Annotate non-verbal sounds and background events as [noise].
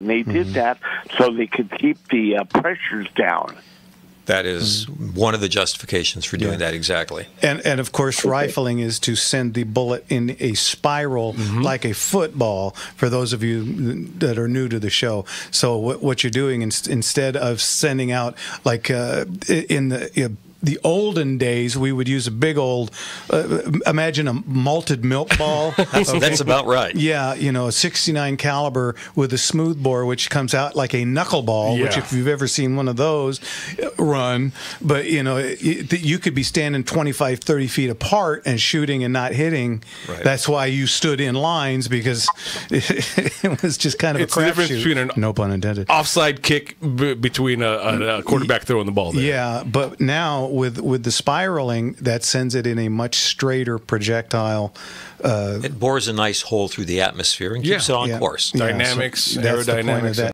And they did that so they could keep the uh, pressures down. That is one of the justifications for doing that exactly. And and of course, rifling is to send the bullet in a spiral like a football. For those of you that are new to the show, so what, what you're doing in, instead of sending out like uh, in the uh, the olden days, we would use a big old, uh, imagine a malted milk ball. [laughs] That's, that's about right. Yeah, you know, a 69 caliber with a smooth bore, which comes out like a knuckleball. Which, if you've ever seen one of those, run. But you know, it, you could be standing 25, 30 feet apart and shooting and not hitting. Right. That's why you stood in lines because [laughs] it was just kind of It's a the difference crapshoot. between an- no pun intended. Offside kick b- between a, a, a quarterback throwing the ball. There. Yeah, but now with with the spiraling, that sends it in a much straighter projectile. Uh, It bores a nice hole through the atmosphere and keeps Yeah. it on yeah. course. Yeah, so Dynamics, that's the point of aerodynamics, that.